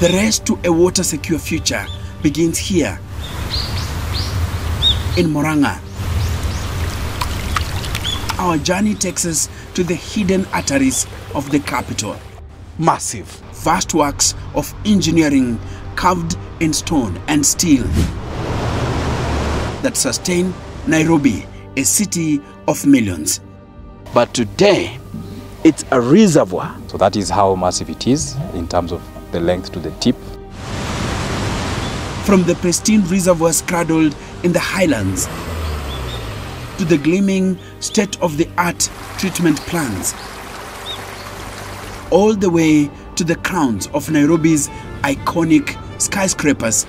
The race to a water secure future begins here in Murang'a. Our journey takes us to the hidden arteries of the capital. Massive, vast works of engineering carved in stone and steel that sustain Nairobi, a city of millions. But today, it's a reservoir. So that is how massive it is in terms of the length to the tip. From the pristine reservoirs cradled in the highlands to the gleaming state-of-the-art treatment plants, all the way to the crowns of Nairobi's iconic skyscrapers.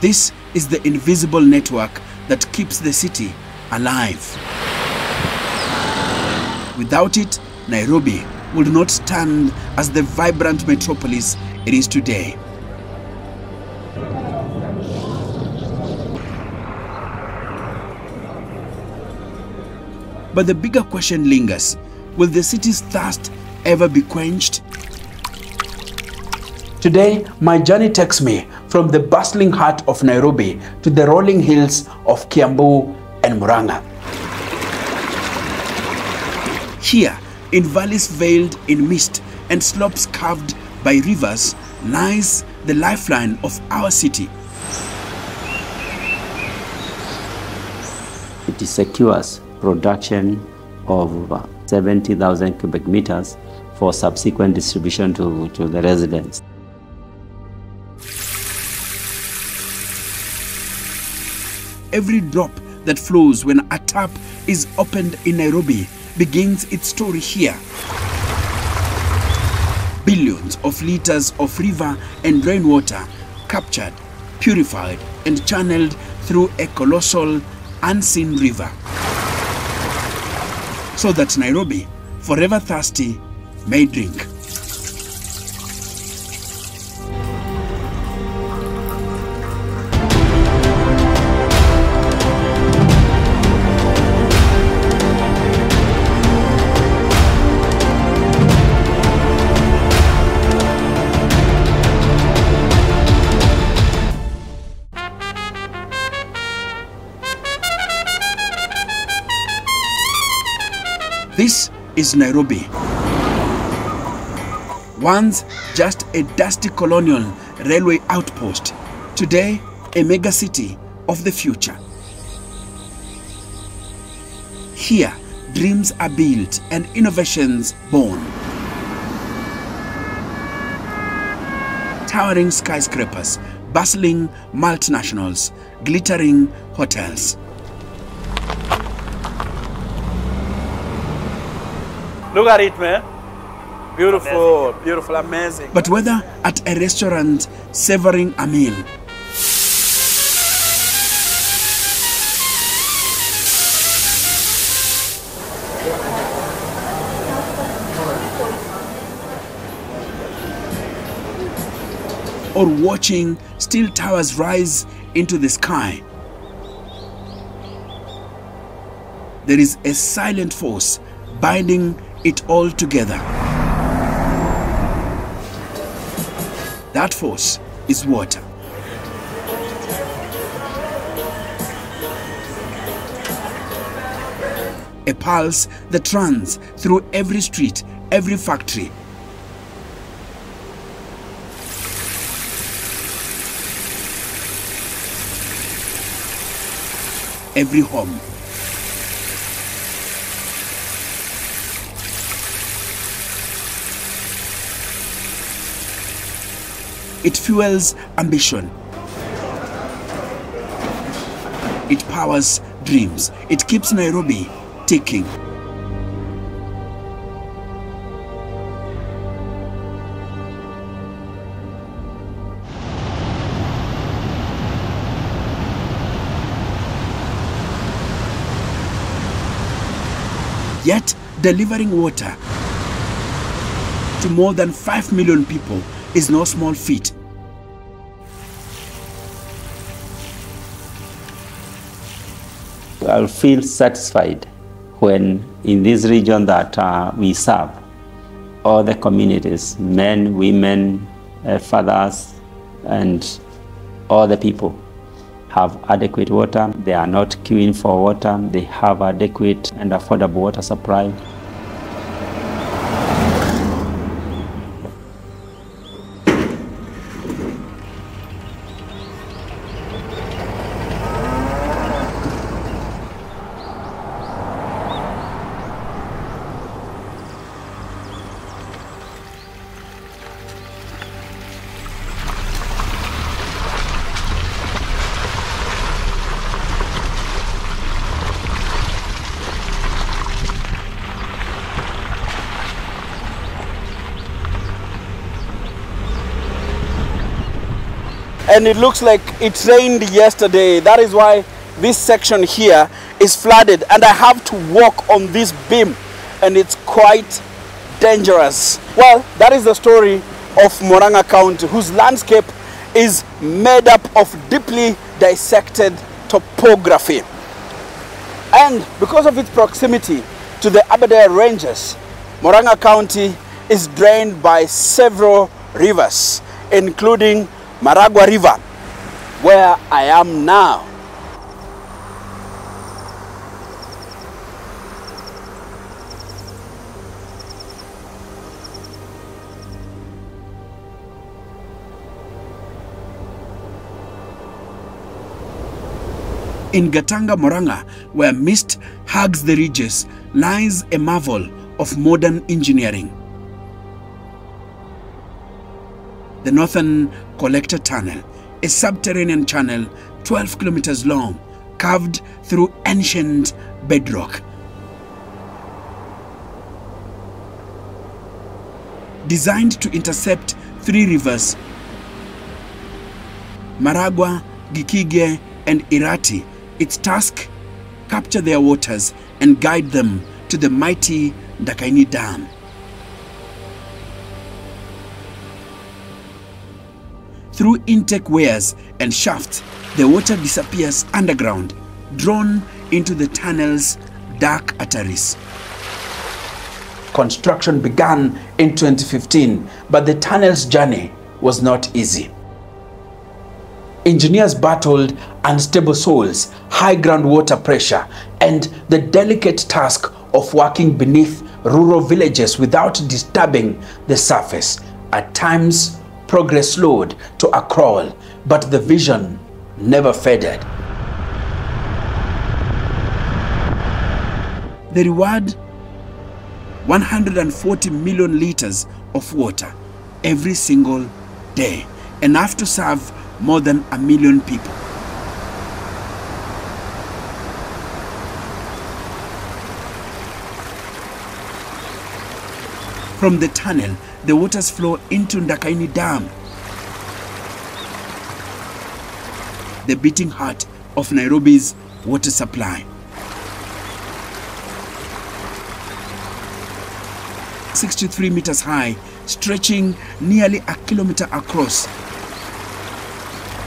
This is the invisible network that keeps the city alive. Without it, Nairobi would not stand as the vibrant metropolis it is today. But the bigger question lingers will the city's thirst ever be quenched? Today, my journey takes me from the bustling heart of Nairobi to the rolling hills of Kiambu and Murang'a. Here, in valleys veiled in mist and slopes carved by rivers, lies the lifeline of our city. It secures production of uh, 70,000 cubic meters for subsequent distribution to, to the residents. Every drop that flows when a tap is opened in Nairobi begins its story here. Billions of liters of river and rainwater captured, purified, and channeled through a colossal, unseen river. So that Nairobi, forever thirsty, may drink. Is Nairobi. Once just a dusty colonial railway outpost, today a mega city of the future. Here, dreams are built and innovations born. Towering skyscrapers, bustling multinationals, glittering hotels. Look at it, man. Beautiful, beautiful, amazing. But whether at a restaurant savoring a meal, or watching steel towers rise into the sky, there is a silent force binding it all together. That force is water. A pulse that runs through every street, every factory. Every home. It fuels ambition. It powers dreams. It keeps Nairobi ticking. Yet, delivering water to more than 5 million people is no small feat. I'll feel satisfied when in this region that uh, we serve, all the communities, men, women, uh, fathers, and all the people have adequate water. They are not queuing for water. They have adequate and affordable water supply. And it looks like it rained yesterday. That is why this section here is flooded and I have to walk on this beam and it's quite dangerous. Well, that is the story of Murang'a County whose landscape is made up of deeply dissected topography. And because of its proximity to the Aberdare Ranges, Murang'a County is drained by several rivers, including Maragua River, where I am now. In Gatanga, Murang'a, where mist hugs the ridges, lies a marvel of modern engineering. The Northern Collector Tunnel, a subterranean channel 12 kilometers long, carved through ancient bedrock. Designed to intercept three rivers, Maragua, Gikigie, and Irati, its task capture their waters and guide them to the mighty Ndakaini Dam. Through intake weirs and shafts, the water disappears underground, drawn into the tunnel's dark arteries. Construction began in 2015, but the tunnel's journey was not easy. Engineers battled unstable soils, high groundwater pressure, and the delicate task of working beneath rural villages without disturbing the surface. At times, progress slowed to a crawl, but the vision never faded. The reward 140 million liters of water every single day, enough to serve more than a million people. From the tunnel, the waters flow into Ndakaini Dam, the beating heart of Nairobi's water supply. Sixty-three meters high, stretching nearly a kilometer across.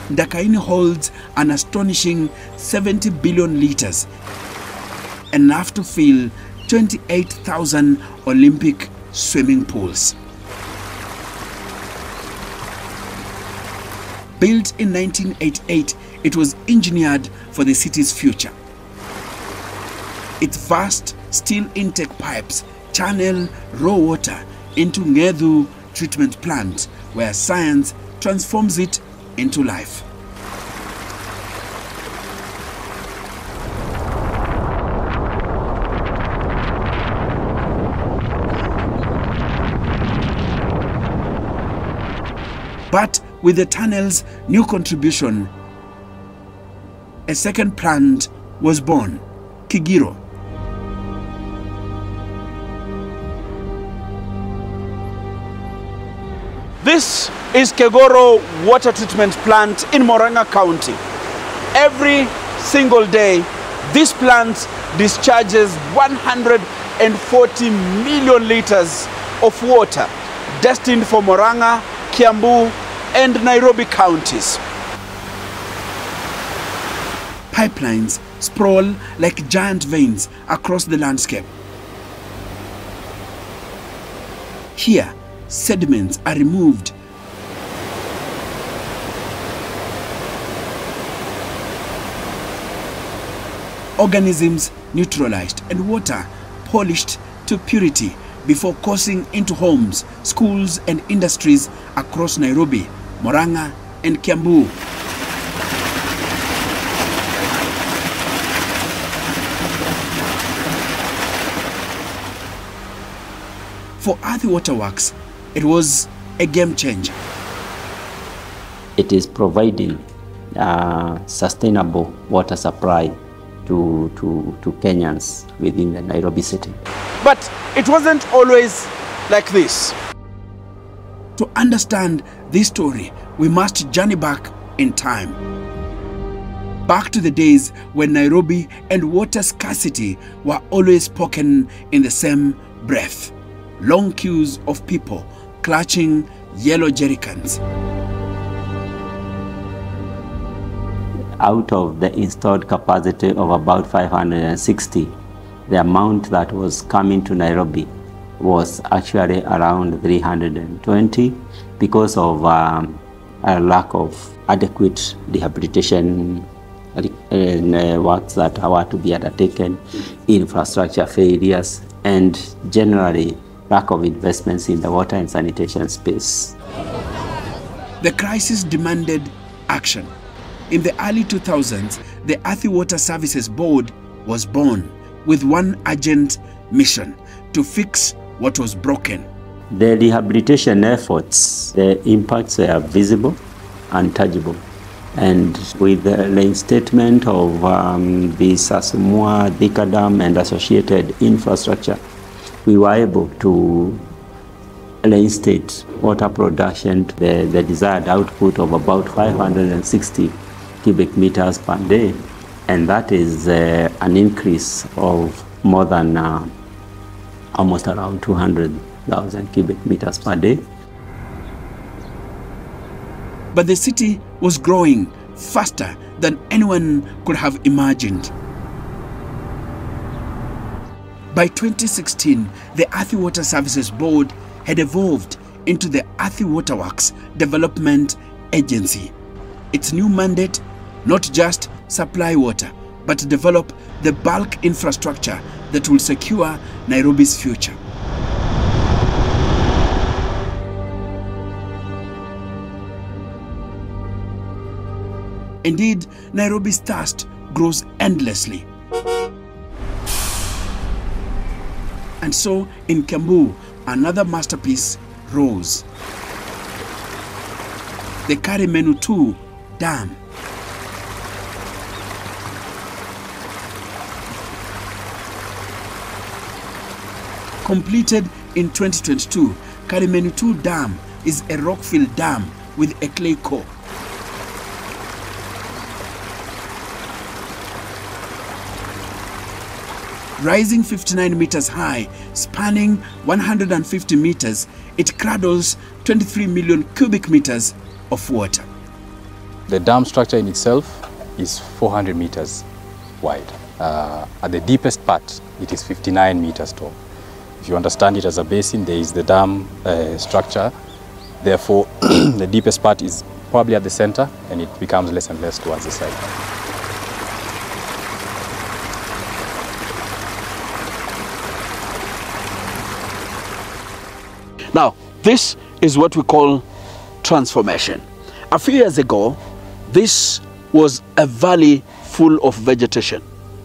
Ndakaini holds an astonishing 70 billion liters, enough to fill 28,000 Olympic swimming pools. Built in 1988, it was engineered for the city's future. Its vast steel intake pipes channel raw water into Ngethu treatment plant, where science transforms it into life. But with the tunnel's new contribution, a second plant was born, Kigoro. This is Kigoro Water Treatment Plant in Murang'a County. Every single day, this plant discharges 140 million liters of water destined for Murang'a, Kiambu, and Nairobi counties. Pipelines sprawl like giant veins across the landscape. Here, sediments are removed organisms neutralized and water polished to purity before coursing into homes, schools and industries across Nairobi, Murang'a and Kiambu. For Athi Waterworks, it was a game changer. It is providing uh, sustainable water supply to, to, to Kenyans within the Nairobi city. But it wasn't always like this. To understand this story, we must journey back in time. Back to the days when Nairobi and water scarcity were always spoken in the same breath. Long queues of people clutching yellow jerrycans. Out of the installed capacity of about 560, the amount that was coming to Nairobi was actually around 320 because of um, a lack of adequate rehabilitation uh, works that were to be undertaken, infrastructure failures, and generally lack of investments in the water and sanitation space. The crisis demanded action. In the early 2000s, the Athi Water Services Board was born with one urgent mission to fix what was broken. The rehabilitation efforts, the impacts are visible and tangible. And with the reinstatement of um, the Sasumua, Thika Dam, and associated infrastructure, we were able to reinstate water production to the, the desired output of about 560 cubic meters per day. And that is uh, an increase of more than uh, almost around 200,000 cubic meters per day. But the city was growing faster than anyone could have imagined. By 2016, the Athi Water Services Board had evolved into the Athi Waterworks Development Agency. Its new mandate, not just supply water, but develop the bulk infrastructure that will secure Nairobi's future. Indeed, Nairobi's thirst grows endlessly. And so, in Kiambu, another masterpiece rose. The Karimenu 2 Dam. Completed in 2022, Karimenu 2 Dam is a rock-filled dam with a clay core. Rising 59 meters high, spanning 150 meters, it cradles 23 million cubic meters of water. The dam structure in itself is 400 meters wide. Uh, at the deepest part, it is 59 meters tall. If you understand it as a basin, there is the dam uh, structure. Therefore, the deepest part is probably at the center and it becomes less and less towards the side. Now, this is what we call transformation. A few years ago, this was a valley full of vegetation.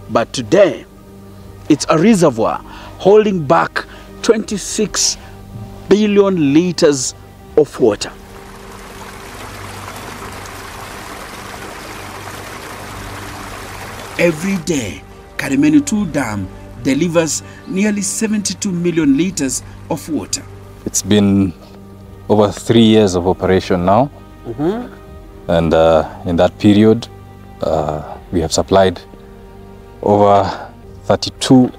But today, it's a reservoir holding back 26 billion liters of water. Every day, Karimenu 2 Dam delivers nearly 72 million liters of water. It's been over three years of operation now. And uh, in that period, uh, we have supplied over 32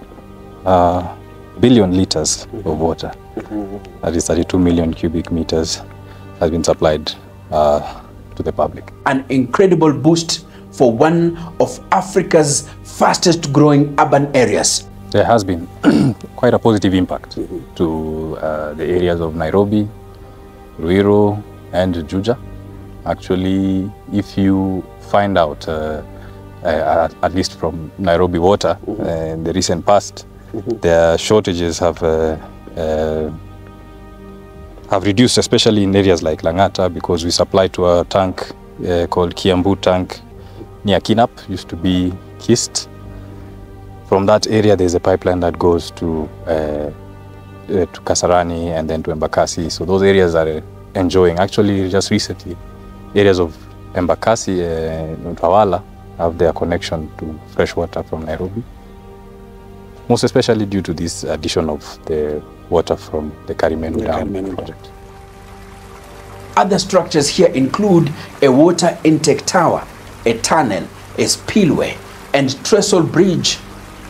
uh, billion liters of water. That is 32 million cubic meters has been supplied uh, to the public. An incredible boost for one of Africa's fastest growing urban areas. There has been quite a positive impact to uh, the areas of Nairobi, Ruiru, and Juja. Actually, if you find out, uh, uh, at, at least from Nairobi Water uh, in the recent past, their shortages have uh, uh, have reduced, especially in areas like Langata, because we supply to a tank uh, called Kiambu tank near Kinap, used to be Kist. From that area, there's a pipeline that goes to uh, uh, to Kasarani and then to Embakasi. So those areas are enjoying. Actually, just recently, areas of Embakasi, uh, Utawala have their connection to fresh water from Nairobi. Most especially due to this addition of the water from the Karimenu Dam Karimenu Dam. project. Other structures here include a water intake tower, a tunnel, a spillway, and trestle bridge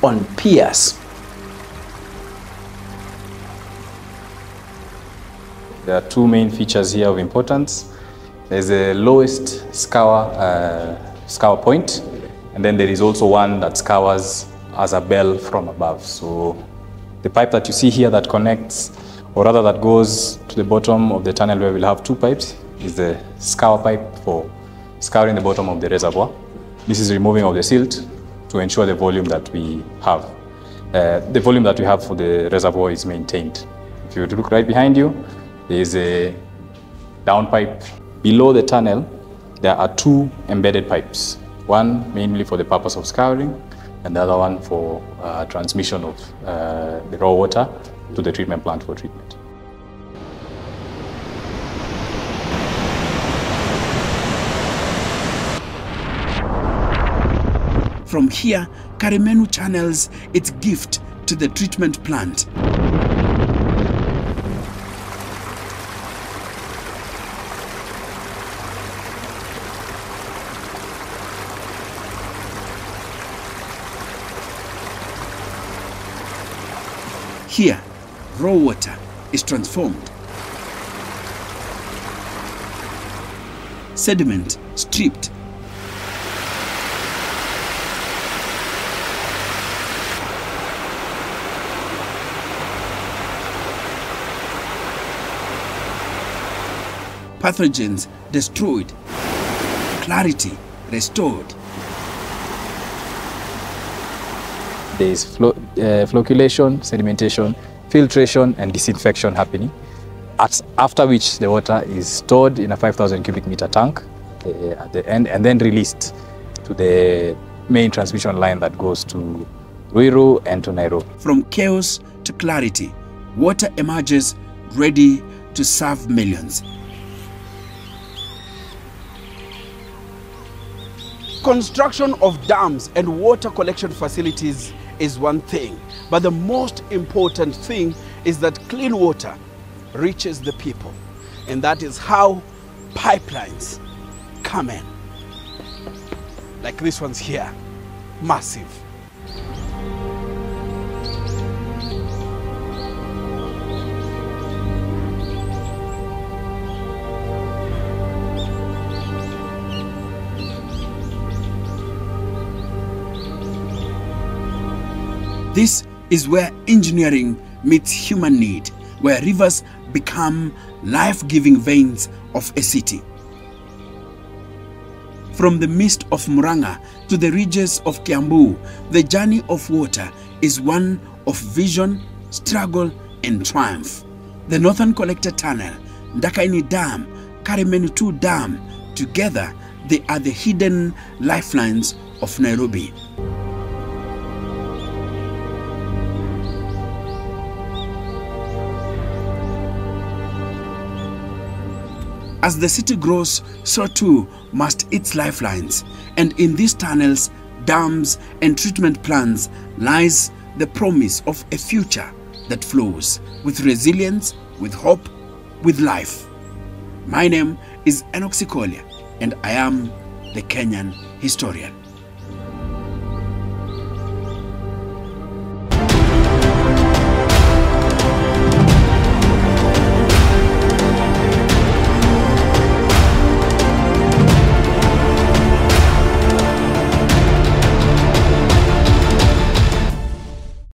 on piers. There are two main features here of importance. There's the lowest scour, uh, scour point, and then there is also one that scours as a bell from above. So the pipe that you see here that connects, or rather that goes to the bottom of the tunnel where we'll have two pipes, is the scour pipe for scouring the bottom of the reservoir. This is removing of the silt to ensure the volume that we have. Uh, the volume that we have for the reservoir is maintained. If you look right behind you, there is a down pipe. Below the tunnel, there are two embedded pipes. One mainly for the purpose of scouring, and the other one for uh, transmission of uh, the raw water to the treatment plant for treatment. From here, Karimenu channels its gift to the treatment plant. Here, raw water is transformed. Sediment stripped pathogens destroyed, clarity restored. There is flo- uh, flocculation, sedimentation, filtration, and disinfection happening. At, after which the water is stored in a 5,000 cubic meter tank uh, at the end and then released to the main transmission line that goes to Ruiru and to Nairobi. From chaos to clarity, water emerges ready to serve millions. Construction of dams and water collection facilities is one thing, but the most important thing is that clean water reaches the people. And that is how pipelines come in. Like this one's here, massive. This is where engineering meets human need, where rivers become life giving veins of a city. From the mist of Muranga to the ridges of Kiambu, the journey of water is one of vision, struggle, and triumph. The Northern Collector Tunnel, Ndakaini Dam, Karimenu 2 Dam, together they are the hidden lifelines of Nairobi. As the city grows, so too must its lifelines. And in these tunnels, dams, and treatment plants lies the promise of a future that flows with resilience, with hope, with life. My name is Enoch and I am the Kenyan historian.